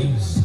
homens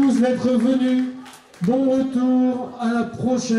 tous d'être venus. Bon retour à la prochaine.